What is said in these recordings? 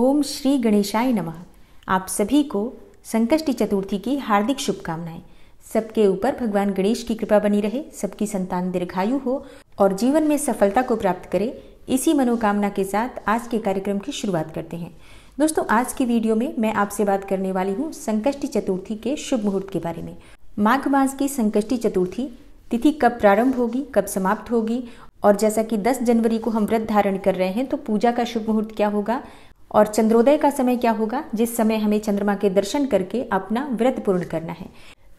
ओम श्री गणेशाय नमः। आप सभी को संकष्टी चतुर्थी की हार्दिक शुभकामनाएँ। सबके ऊपर भगवान गणेश की कृपा बनी रहे, सबकी संतान दीर्घायु हो और जीवन में सफलता को प्राप्त करे, इसी मनोकामना के साथ आज के कार्यक्रम की शुरुआत करते हैं। दोस्तों, आज की वीडियो में मैं आपसे बात करने वाली हूँ संकष्टी चतुर्थी के शुभ मुहूर्त के बारे में। माघ मास की संकष्टी चतुर्थी, तिथि कब प्रारंभ होगी, कब समाप्त होगी और जैसा कि 10 जनवरी को हम व्रत धारण कर रहे हैं तो पूजा का शुभ मुहूर्त क्या होगा? और चंद्रोदय का समय क्या होगा? जिस समय हमें चंद्रमा के दर्शन करके अपना व्रत पूर्ण करना है।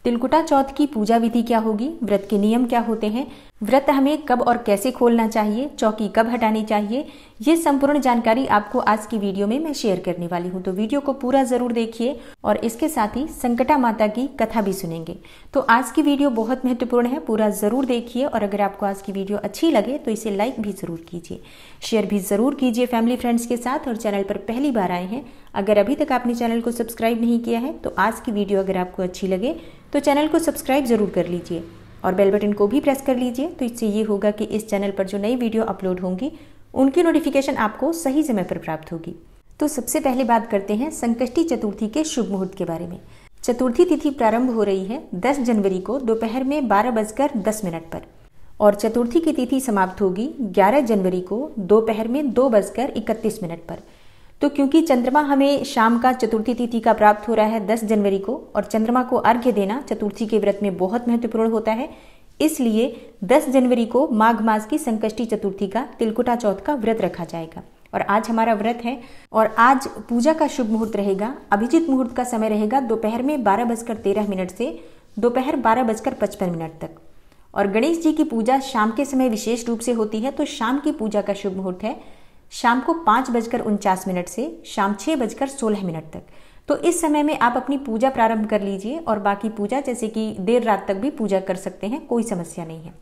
तिलकुटा चौथ की पूजा विधि क्या होगी? व्रत के नियम क्या होते हैं? व्रत हमें कब और कैसे खोलना चाहिए, चौकी कब हटानी चाहिए, ये संपूर्ण जानकारी आपको आज की वीडियो में मैं शेयर करने वाली हूँ। तो वीडियो को पूरा ज़रूर देखिए और इसके साथ ही संकटा माता की कथा भी सुनेंगे। तो आज की वीडियो बहुत महत्वपूर्ण है, पूरा ज़रूर देखिए और अगर आपको आज की वीडियो अच्छी लगे तो इसे लाइक भी ज़रूर कीजिए। शेयर भी ज़रूर कीजिए फैमिली फ्रेंड्स के साथ और चैनल पर पहली बार आए हैं। अगर अभी तक आपने चैनल को सब्सक्राइब नहीं किया है तो आज की वीडियो अगर आपको अच्छी लगे तो चैनल को सब्सक्राइब ज़रूर कर लीजिए। और बेल बटन को भी प्रेस कर लीजिए। तो इससे ये होगा कि इस चैनल पर जो नई वीडियो अपलोड होंगी, उनकी नोटिफिकेशन आपको सही समय पर प्राप्त होगी। तो सबसे पहले बात करते हैं संकष्टी चतुर्थी के शुभ मुहूर्त के बारे में। चतुर्थी तिथि प्रारंभ हो रही है 10 जनवरी को दोपहर में बारह बजकर दस मिनट पर। और चतुर्थी की तिथि समाप्त होगी 11 जनवरी को दोपहर में दो बजकर इकतीस मिनट पर। तो क्योंकि चंद्रमा हमें शाम का चतुर्थी तिथि का प्राप्त हो रहा है 10 जनवरी को, और चंद्रमा को अर्घ्य देना चतुर्थी के व्रत में बहुत महत्वपूर्ण होता है, इसलिए 10 जनवरी को माघ मास की संकष्टी चतुर्थी का तिलकुटा चौथ का व्रत रखा जाएगा। और आज हमारा व्रत है, और आज पूजा का शुभ मुहूर्त रहेगा, अभिजीत मुहूर्त का समय रहेगा दोपहर में बारह बजकर तेरह मिनट से दोपहर बारह बजकर पचपन मिनट तक। और गणेश जी की पूजा शाम के समय विशेष रूप से होती है तो शाम की पूजा का शुभ मुहूर्त है। शाम को पाँच बजकर उनचास मिनट से शाम छः बजकर सोलह मिनट तक। तो इस समय में आप अपनी पूजा प्रारंभ कर लीजिए और बाकी पूजा, जैसे कि देर रात तक भी पूजा कर सकते हैं, कोई समस्या नहीं है।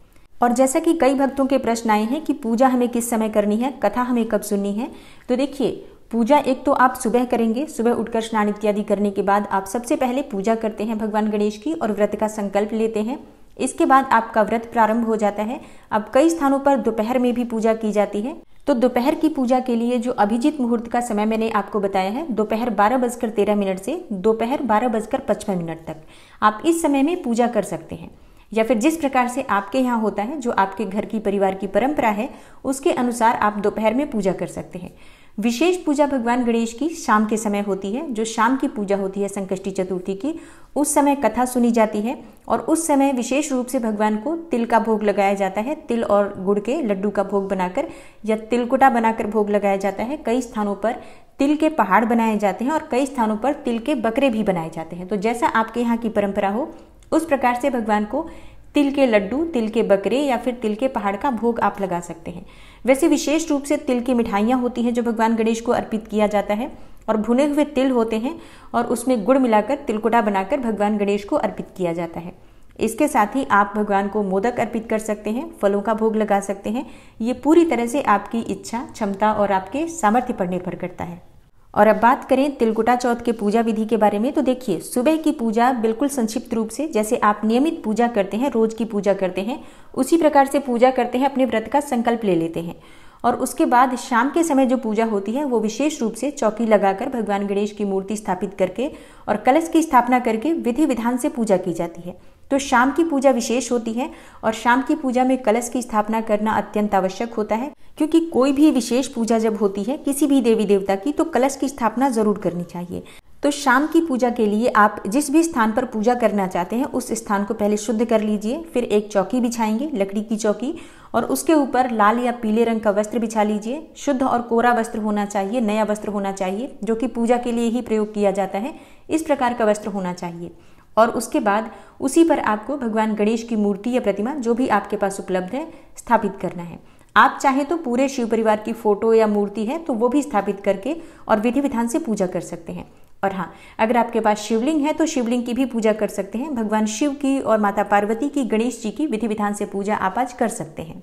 और जैसा कि कई भक्तों के प्रश्न आए हैं कि पूजा हमें किस समय करनी है, कथा हमें कब सुननी है तो देखिए, पूजा एक तो आप सुबह करेंगे, सुबह उठकर स्नान इत्यादि करने के बाद आप सबसे पहले पूजा करते हैं भगवान गणेश की और व्रत का संकल्प लेते हैं। इसके बाद आपका व्रत प्रारंभ हो जाता है। अब कई स्थानों पर दोपहर में भी पूजा की जाती है। तो दोपहर की पूजा के लिए जो अभिजीत मुहूर्त का समय मैंने आपको बताया है, दोपहर बारह बजकर तेरह मिनट से दोपहर बारह बजकर पचपन मिनट तक। आप इस समय में पूजा कर सकते हैं। या फिर जिस प्रकार से आपके यहाँ होता है, जो आपके घर की परिवार की परंपरा है, उसके अनुसार आप दोपहर में पूजा कर सकते हैं। विशेष पूजा भगवान गणेश की शाम के समय होती है, जो शाम की पूजा होती है संकष्टी चतुर्थी की। उस समय कथा सुनी जाती है और उस समय विशेष रूप से भगवान को तिल का भोग लगाया जाता है। तिल और गुड़ के लड्डू का भोग बनाकर या तिलकुटा बनाकर भोग लगाया जाता है। कई स्थानों पर तिल के पहाड़ बनाए जाते हैं और कई स्थानों पर तिल के बकरे भी बनाए जाते हैं। तो जैसा आपके यहाँ की परंपरा हो, उस प्रकार से भगवान को तिल के लड्डू, तिल के बकरे या फिर तिल के पहाड़ का भोग आप लगा सकते हैं। वैसे विशेष रूप से तिल की मिठाइयाँ होती हैं जो भगवान गणेश को अर्पित किया जाता है और भुने हुए तिल होते हैं और उसमें गुड़ मिलाकर, तिलकुटा बनाकर भगवान गणेश को अर्पित किया जाता है। इसके साथ ही आप भगवान को मोदक अर्पित कर सकते हैं, फलों का भोग लगा सकते हैं। ये पूरी तरह से आपकी इच्छा, क्षमता और आपके सामर्थ्य पर निर्भर करता है। और अब बात करें तिलकुटा चौथ के पूजा विधि के बारे में तो देखिए, सुबह की पूजा बिल्कुल संक्षिप्त रूप से, जैसे आप नियमित पूजा करते हैं, रोज की पूजा करते हैं, उसी प्रकार से पूजा करते हैं, अपने व्रत का संकल्प ले लेते हैं। और उसके बाद शाम के समय जो पूजा होती है, वो विशेष रूप से चौकी लगाकर भगवान गणेश की मूर्ति स्थापित करके और कलश की स्थापना करके विधि विधान से पूजा की जाती है। तो शाम की पूजा विशेष होती है और शाम की पूजा में कलश की स्थापना करना अत्यंत आवश्यक होता है, क्योंकि कोई भी विशेष पूजा जब होती है, किसी भी देवी देवता की तो कलश की स्थापना ज़रूर करनी चाहिए। तो शाम की पूजा के लिए आप जिस भी स्थान पर पूजा करना चाहते हैं, उस स्थान को पहले शुद्ध कर लीजिए, फिर एक चौकी बिछाएँगे, लकड़ी की चौकी, और उसके ऊपर लाल या पीले रंग का वस्त्र बिछा लीजिए। शुद्ध और कोरा वस्त्र होना चाहिए, नया वस्त्र होना चाहिए, जो कि पूजा के लिए ही प्रयोग किया जाता है। इस प्रकार का वस्त्र होना चाहिए। और उसके बाद उसी पर आपको भगवान गणेश की मूर्ति या प्रतिमा जो भी आपके पास उपलब्ध है, स्थापित करना है। आप चाहें तो पूरे शिव परिवार की फ़ोटो या मूर्ति है तो वो भी स्थापित करके और विधि विधान से पूजा कर सकते हैं। और हाँ अगर आपके पास शिवलिंग है तो शिवलिंग की भी पूजा कर सकते हैं। भगवान शिव की और माता पार्वती की, गणेश जी की विधि विधान से पूजा आप आज कर सकते हैं।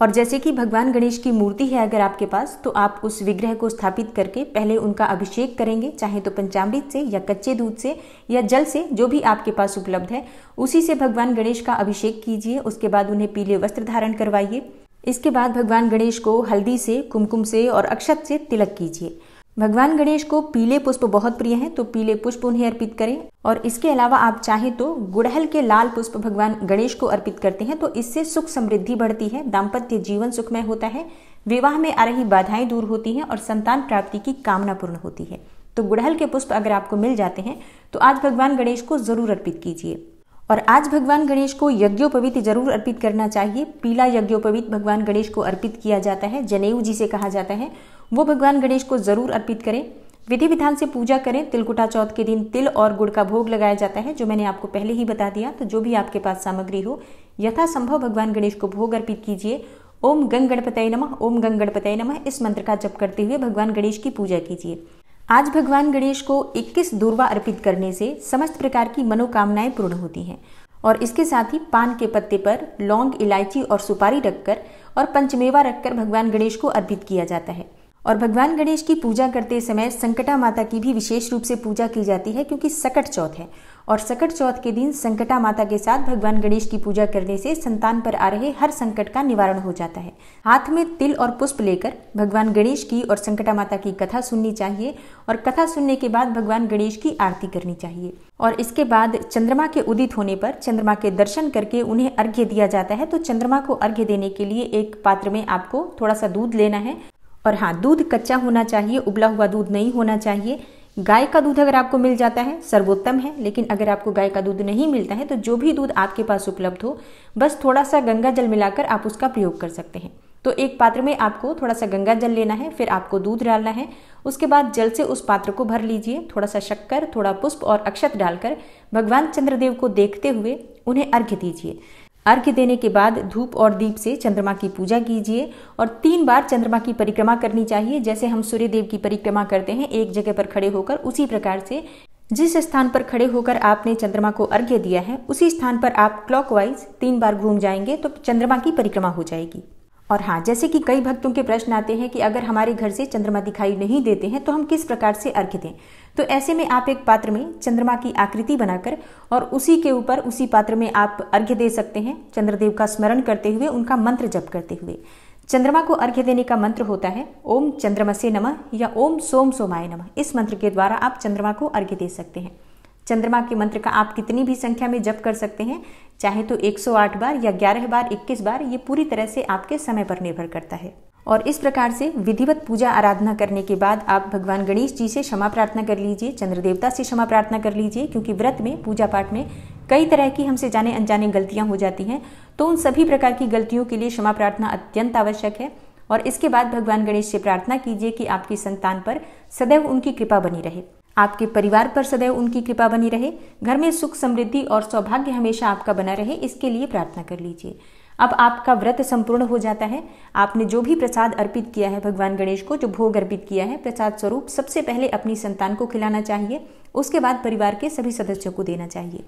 और जैसे कि भगवान गणेश की मूर्ति है अगर आपके पास तो आप उस विग्रह को स्थापित करके पहले उनका अभिषेक करेंगे, चाहे तो पंचामृत से या कच्चे दूध से या जल से, जो भी आपके पास उपलब्ध है, उसी से भगवान गणेश का अभिषेक कीजिए, उसके बाद उन्हें पीले वस्त्र धारण करवाइए। इसके बाद भगवान गणेश को हल्दी से, कुमकुम से और अक्षत से तिलक कीजिए। भगवान गणेश को पीले पुष्प बहुत प्रिय हैं तो पीले पुष्प उन्हें अर्पित करें। और इसके अलावा आप चाहें तो गुड़हल के लाल पुष्प भगवान गणेश को अर्पित करते हैं तो इससे सुख समृद्धि बढ़ती है, दाम्पत्य जीवन सुखमय होता है, विवाह में आ रही बाधाएँ दूर होती हैं और संतान प्राप्ति की कामना पूर्ण होती है। तो गुड़हल के पुष्प अगर आपको मिल जाते हैं तो आज भगवान गणेश को ज़रूर अर्पित कीजिए। और आज भगवान गणेश को यज्ञोपवीत ज़रूर अर्पित करना चाहिए। पीला यज्ञोपवीत भगवान गणेश को अर्पित किया जाता है, जनेऊ जी से कहा जाता है। वो भगवान गणेश को ज़रूर अर्पित करें। विधि विधान से पूजा करें। तिलकुटा चौथ के दिन तिल और गुड़ का भोग लगाया जाता है, जो मैंने आपको पहले ही बता दिया। तो जो भी आपके पास सामग्री हो, यथासंभव भगवान गणेश को भोग अर्पित कीजिए। ओम गंग गणपतय नमः, ओम गंग गणपतय नमः। इस मंत्र का जप करते हुए भगवान गणेश की पूजा कीजिए। आज भगवान गणेश को 21 दूरवा अर्पित करने से समस्त प्रकार की मनोकामनाएँ पूर्ण होती हैं और इसके साथ ही पान के पत्ते पर लौंग, इलायची और सुपारी रखकर और पंचमेवा रखकर भगवान गणेश को अर्पित किया जाता है। और भगवान गणेश की पूजा करते समय संकटा माता की भी विशेष रूप से पूजा की जाती है क्योंकि सकट चौथ है और सकट चौथ के दिन संकटा माता के साथ भगवान गणेश की पूजा करने से संतान पर आ रहे हर संकट का निवारण हो जाता है। हाथ में तिल और पुष्प लेकर भगवान गणेश की और संकटा माता की कथा सुननी चाहिए और कथा सुनने के बाद भगवान गणेश की आरती करनी चाहिए। और इसके बाद चंद्रमा के उदित होने पर चंद्रमा के दर्शन करके उन्हें अर्घ्य दिया जाता है। तो चंद्रमा को अर्घ्य देने के लिए एक पात्र में आपको थोड़ा सा दूध लेना है। और हाँ दूध कच्चा होना चाहिए, उबला हुआ दूध नहीं होना चाहिए। गाय का दूध अगर आपको मिल जाता है, सर्वोत्तम है, लेकिन अगर आपको गाय का दूध नहीं मिलता है तो जो भी दूध आपके पास उपलब्ध हो, बस थोड़ा सा गंगा जल मिलाकर आप उसका प्रयोग कर सकते हैं। तो एक पात्र में आपको थोड़ा सा गंगा जल लेना है, फिर आपको दूध डालना है, उसके बाद जल से उस पात्र को भर लीजिए थोड़ा सा शक्कर, थोड़ा पुष्प और अक्षत डालकर भगवान चंद्रदेव को देखते हुए उन्हें अर्घ्य दीजिए। अर्घ्य देने के बाद धूप और दीप से चंद्रमा की पूजा कीजिए और तीन बार चंद्रमा की परिक्रमा करनी चाहिए। जैसे हम सूर्य देव की परिक्रमा करते हैं, एक जगह पर खड़े होकर उसी प्रकार से जिस स्थान पर खड़े होकर आपने चंद्रमा को अर्घ्य दिया है, उसी स्थान पर आप क्लॉकवाइज तीन बार घूम जाएँगे तो चंद्रमा की परिक्रमा हो जाएगी। और हाँ जैसे कि कई भक्तों के प्रश्न आते हैं कि अगर हमारे घर से चंद्रमा दिखाई नहीं देते हैं तो हम किस प्रकार से अर्घ्य दें? तो ऐसे में आप एक पात्र में चंद्रमा की आकृति बनाकर और उसी के ऊपर, उसी पात्र में आप अर्घ्य दे सकते हैं। चंद्रदेव का स्मरण करते हुए, उनका मंत्र जप करते हुए। चंद्रमा को अर्घ्य देने का मंत्र होता है, ओम चंद्रमसे नमः या ओम सोम सोमाय नमः। इस मंत्र के द्वारा आप चंद्रमा को अर्घ्य दे सकते हैं। चंद्रमा के मंत्र का आप कितनी भी संख्या में जप कर सकते हैं, चाहे तो 108 बार या 11 बार 21 बार, ये पूरी तरह से आपके समय पर निर्भर करता है। और इस प्रकार से विधिवत पूजा आराधना करने के बाद आप भगवान गणेश जी से क्षमा प्रार्थना कर लीजिए चंद्र देवता से क्षमा प्रार्थना कर लीजिए, क्योंकि व्रत में, पूजा पाठ में कई तरह की हमसे जाने अनजाने गलतियाँ हो जाती हैं तो उन सभी प्रकार की गलतियों के लिए क्षमा प्रार्थना अत्यंत आवश्यक है। और इसके बाद भगवान गणेश से प्रार्थना कीजिए कि आपकी संतान पर सदैव उनकी कृपा बनी रहे। आपके परिवार पर सदैव उनकी कृपा बनी रहे। घर में सुख, समृद्धि और सौभाग्य हमेशा आपका बना रहे, इसके लिए प्रार्थना कर लीजिए। अब आपका व्रत संपूर्ण हो जाता है। आपने जो भी प्रसाद अर्पित किया है भगवान गणेश को, जो भोग अर्पित किया है, प्रसाद स्वरूप सबसे पहले अपनी संतान को खिलाना चाहिए, उसके बाद परिवार के सभी सदस्यों को देना चाहिए।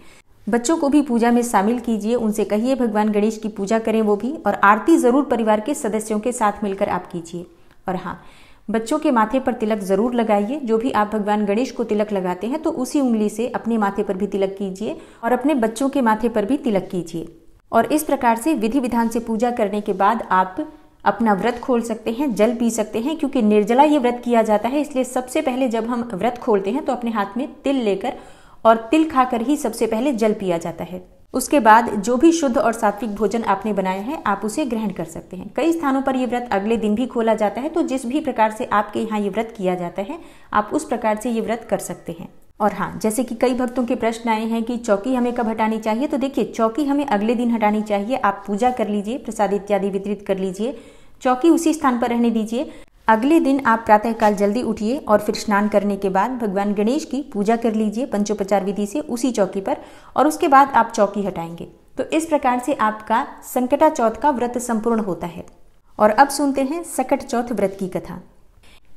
बच्चों को भी पूजा में शामिल कीजिए, उनसे कहिए, भगवान गणेश की पूजा करें वो भी, और आरती ज़रूर परिवार के सदस्यों के साथ मिलकर आप कीजिए। और हाँ बच्चों के माथे पर तिलक ज़रूर लगाइए। जो भी आप भगवान गणेश को तिलक लगाते हैं तो उसी उंगली से अपने माथे पर भी तिलक कीजिए और अपने बच्चों के माथे पर भी तिलक कीजिए। और इस प्रकार से विधि विधान से पूजा करने के बाद आप अपना व्रत खोल सकते हैं, जल पी सकते हैं, क्योंकि निर्जला ये व्रत किया जाता है, इसलिए सबसे पहले जब हम व्रत खोलते हैं तो अपने हाथ में तिल लेकर और तिल खाकर ही सबसे पहले जल पिया जाता है। उसके बाद जो भी शुद्ध और सात्विक भोजन आपने बनाया है, आप उसे ग्रहण कर सकते हैं। कई स्थानों पर यह व्रत अगले दिन भी खोला जाता है तो जिस भी प्रकार से आपके यहाँ ये व्रत किया जाता है, आप उस प्रकार से ये व्रत कर सकते हैं। और हाँ जैसे कि कई भक्तों के प्रश्न आए हैं कि चौकी हमें कब हटानी चाहिए तो देखिए, चौकी हमें अगले दिन हटानी चाहिए। आप पूजा कर लीजिए, प्रसाद इत्यादि वितरित कर लीजिए, चौकी उसी स्थान पर रहने दीजिए। अगले दिन आप प्रातःकाल जल्दी उठिए और फिर स्नान करने के बाद भगवान गणेश की पूजा कर लीजिए पंचोपचार विधि से उसी चौकी पर और उसके बाद आप चौकी हटाएँगे। तो इस प्रकार से आपका संकटा चौथ का व्रत संपूर्ण होता है। और अब सुनते हैं सकट चौथ व्रत की कथा।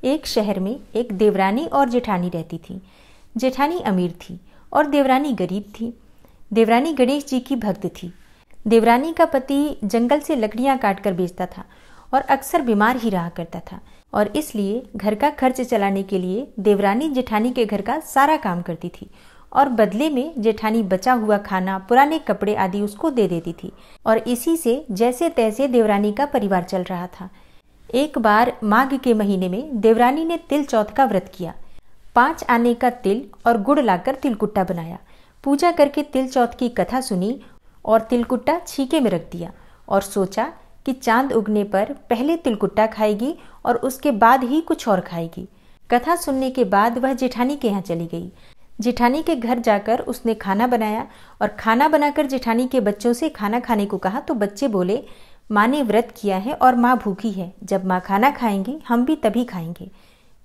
एक शहर में एक देवरानी और जेठानी रहती थी। जेठानी अमीर थी और देवरानी गरीब थी। देवरानी गणेश जी की भक्त थी। देवरानी का पति जंगल से लकड़ियाँ काट कर बेचता था और अक्सर बीमार ही रहा करता था। और इसलिए घर का खर्च चलाने के लिए देवरानी जेठानी के घर का सारा काम करती थी और बदले में जेठानी बचा हुआ खाना, पुराने कपड़े आदि उसको दे देती थी। और इसी से जैसे तैसे देवरानी का परिवार चल रहा था। एक बार माघ के महीने में देवरानी ने तिल चौथ का व्रत किया। पाँच आने का तिल और गुड़ लाकर तिलकुट्टा बनाया। पूजा करके तिल चौथ की कथा सुनी और तिलकुट्टा छीके में रख दिया और सोचा कि चाँद उगने पर पहले तिलकुट्टा खाएगी और उसके बाद ही कुछ और खाएगी। कथा सुनने के बाद वह जेठानी के यहाँ चली गई। जेठानी के घर जाकर उसने खाना बनाया और खाना बनाकर जेठानी के बच्चों से खाना खाने को कहा तो बच्चे बोले, माँ ने व्रत किया है और माँ भूखी है। जब माँ खाना खाएँगी, हम भी तभी खाएँगे।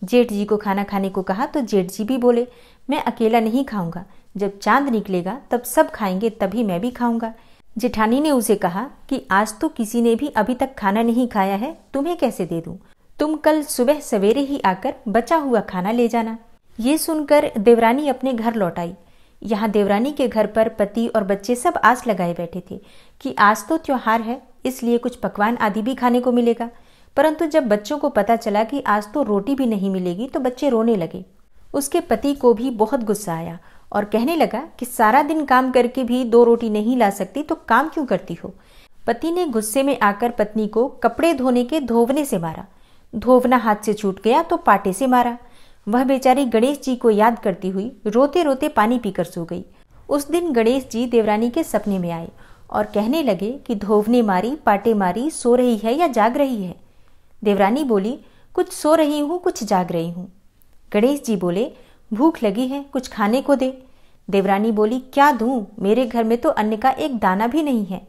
जेठ जी को खाना खाने को कहा तो जेठ जी भी बोले, मैं अकेला नहीं खाऊँगा। जब चाँद निकलेगा, तब सब खाएँगे, तभी मैं भी खाऊँगा। जेठानी ने उसे कहा कि आज तो किसी ने भी अभी तक खाना नहीं खाया है, तुम्हें कैसे दे दूँ? तुम कल सुबह सवेरे ही आकर बचा हुआ खाना ले जाना। ये सुनकर देवरानी अपने घर लौट आई। यहाँ देवरानी के घर पर पति और बच्चे सब आस लगाए बैठे थे कि आज तो त्योहार है, इसलिए कुछ पकवान आदि भी खाने को मिलेगा। परंतु जब बच्चों को पता चला कि आज तो रोटी भी नहीं मिलेगी तो बच्चे रोने लगे। उसके पति को भी बहुत गुस्सा आया और कहने लगा कि सारा दिन काम करके भी दो रोटी नहीं ला सकती तो काम क्यों करती हो? पति ने गुस्से में आकर पत्नी को कपड़े धोने के धोवने से मारा। धोवना हाथ से छूट गया तो पाटे से मारा। वह बेचारी गणेश जी को याद करती हुई रोते रोते पानी पीकर सो गई। उस दिन गणेश जी देवरानी के सपने में आए और कहने लगे कि धोवने मारी, पाटे मारी, सो रही है या जाग रही है? देवरानी बोली, कुछ सो रही हूँ, कुछ जाग रही हूँ। गणेश जी बोले, भूख लगी है, कुछ खाने को दे। देवरानी बोली, क्या दूँ? मेरे घर में तो अन्न का एक दाना भी नहीं है।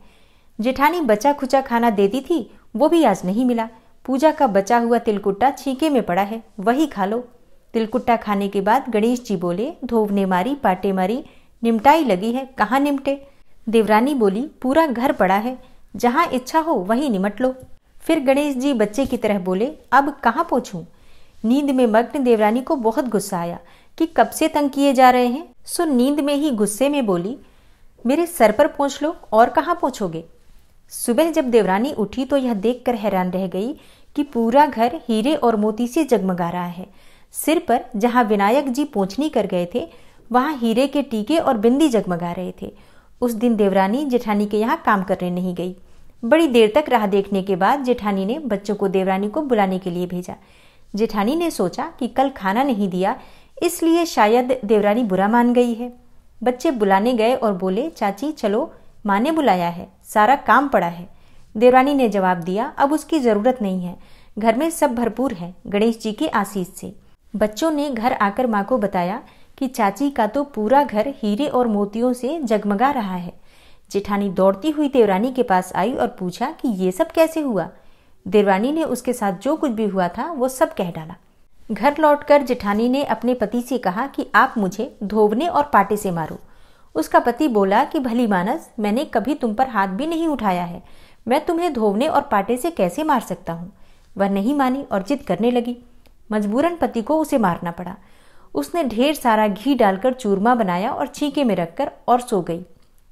जेठानी बचा खुचा खाना देती थी, वो भी आज नहीं मिला। पूजा का बचा हुआ तिलकुट्टा छीके में पड़ा है, वही खा लो। तिलकुट्टा खाने के बाद गणेश जी बोले, धोवने मारी, पाटे मारी, निमटाई लगी है, कहाँ निमटे? देवरानी बोली, पूरा घर पड़ा है, जहाँ इच्छा हो वहीं निमट लो। फिर गणेश जी बच्चे की तरह बोले, अब कहाँ पहुंचूं नींद में मग्न देवरानी को बहुत गुस्सा आया कि कब से तंग किए जा रहे हैं। सो नींद में ही गुस्से में बोली, मेरे सर पर पहुँच लो, और कहाँ पहुंचोगे सुबह जब देवरानी उठी तो यह देखकर हैरान रह गई कि पूरा घर हीरे और मोती से जगमगा रहा है। सिर पर जहाँ विनायक जी पहुंचनी कर गए थे, वहाँ हीरे के टीके और बिंदी जगमगा रहे थे। उस दिन देवरानी जेठानी के यहाँ काम करने नहीं गई। बड़ी देर तक राह देखने के बाद जेठानी ने बच्चों को देवरानी को बुलाने के लिए भेजा। जेठानी ने सोचा कि कल खाना नहीं दिया, इसलिए शायद देवरानी बुरा मान गई है। बच्चे बुलाने गए और बोले, चाची, चलो, माँ ने बुलाया है, सारा काम पड़ा है। देवरानी ने जवाब दिया, अब उसकी ज़रूरत नहीं है, घर में सब भरपूर है, गणेश जी के आशीष से। बच्चों ने घर आकर माँ को बताया कि चाची का तो पूरा घर हीरे और मोतियों से जगमगा रहा है। जेठानी दौड़ती हुई देवरानी के पास आई और पूछा कि, ये सब कैसे हुआ? देवरानी ने उसके साथ जो कुछ भी हुआ था, वो सब कह डाला। घर लौटकर जेठानी ने अपने पति से कहा कि आप मुझे धोवने और पाटे से मारो। उसका पति बोला कि, भली मानस, मैंने कभी तुम पर हाथ भी नहीं उठाया है। मैं तुम्हें धोवने और पाटे से कैसे मार सकता हूँ? वह नहीं मानी और जिद करने लगी। मजबूरन पति को उसे मारना पड़ा। उसने ढेर सारा घी डालकर चूरमा बनाया और छीके में रखकर और सो गई।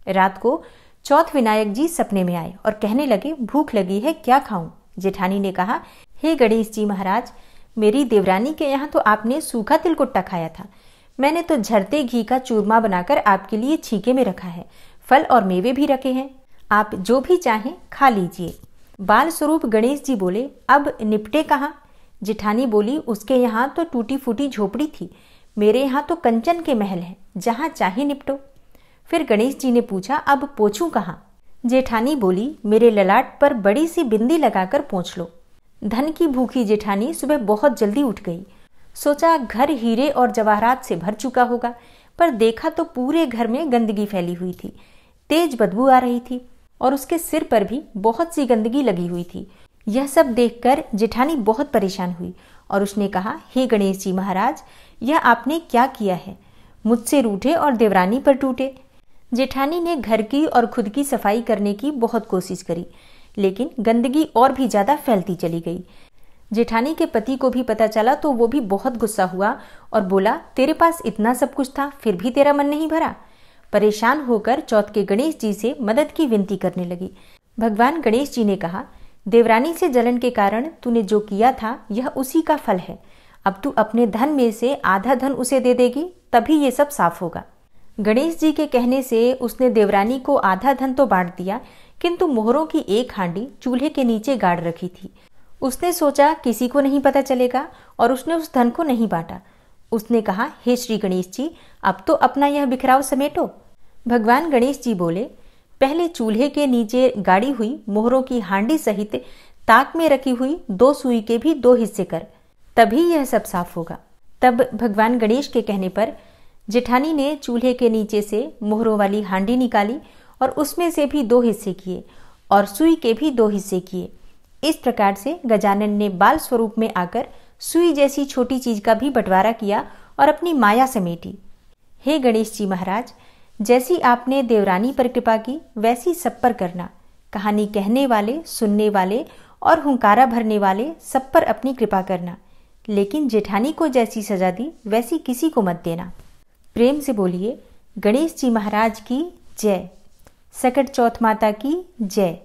रात को चौथ विनायक जी सपने में आए और कहने लगे, भूख लगी है, क्या खाऊं? जेठानी ने कहा, हे गणेश जी महाराज, मेरी देवरानी के यहाँ तो आपने सूखा तिलकुट्टा खाया था। मैंने तो झरते घी का चूरमा बनाकर आपके लिए छीके में रखा है। फल और मेवे भी रखे हैं। आप जो भी चाहें खा लीजिए। बाल स्वरूप गणेश जी बोले, अब निपटे कहाँ? जिठानी बोली, उसके यहाँ तो टूटी फूटी झोपड़ी थी। मेरे यहाँ तो कंचन के महल है, जहाँ चाहे निपटो। फिर गणेश जी ने पूछा, अब पोछू कहाँ? जेठानी बोली, मेरे ललाट पर बड़ी सी बिंदी लगाकर पोछ लो। धन की भूखी जेठानी सुबह बहुत जल्दी उठ गई। सोचा घर हीरे और जवाहरात से भर चुका होगा, पर देखा तो पूरे घर में गंदगी फैली हुई थी। तेज बदबू आ रही थी और उसके सिर पर भी बहुत सी गंदगी लगी हुई थी। यह सब देखकर जेठानी बहुत परेशान हुई और उसने कहा, हे गणेश जी महाराज, यह आपने क्या किया है? मुझसे रूठे और देवरानी पर टूटे। जेठानी ने घर की और खुद की सफ़ाई करने की बहुत कोशिश करी, लेकिन गंदगी और भी ज़्यादा फैलती चली गई। जेठानी के पति को भी पता चला तो वो भी बहुत गुस्सा हुआ और बोला, तेरे पास इतना सब कुछ था, फिर भी तेरा मन नहीं भरा? परेशान होकर चौथ के गणेश जी से मदद की विनती करने लगी। भगवान गणेश जी ने कहा, देवरानी से जलन के कारण तूने जो किया था, यह उसी का फल है। अब तू अपने धन में से आधा धन उसे दे देगी, तभी ये सब साफ़ होगा। गणेश जी के कहने से उसने देवरानी को आधा धन तो बांट दिया, किंतु मोहरों की एक हांडी चूल्हे के नीचे गाड़ रखी थी। उसने सोचा, किसी को नहीं पता चलेगा, और उसने उस धन को नहीं बांटा। उसने कहा, हे श्री गणेश जी, अब तो अपना यह बिखराव समेटो। भगवान गणेश जी बोले, पहले चूल्हे के नीचे गाड़ी हुई, मोहरों की हांडी सहित ताक में रखी हुई दो सुई के भी दो हिस्से कर, तभी यह सब साफ़ होगा। तब भगवान गणेश के कहने पर जेठानी ने चूल्हे के नीचे से मोहरों वाली हांडी निकाली और उसमें से भी दो हिस्से किए और सुई के भी दो हिस्से किए। इस प्रकार से गजानन ने बाल स्वरूप में आकर सुई जैसी छोटी चीज़ का भी बंटवारा किया और अपनी माया समेटी। हे गणेश जी महाराज, जैसी आपने देवरानी पर कृपा की, वैसी सब पर करना। कहानी कहने वाले, सुनने वाले और हुंकारा भरने वाले सब पर अपनी कृपा करना। लेकिन जेठानी को जैसी सजा दी, वैसी किसी को मत देना। प्रेम से बोलिए गणेश जी महाराज की जय सकट चौथ माता की जय।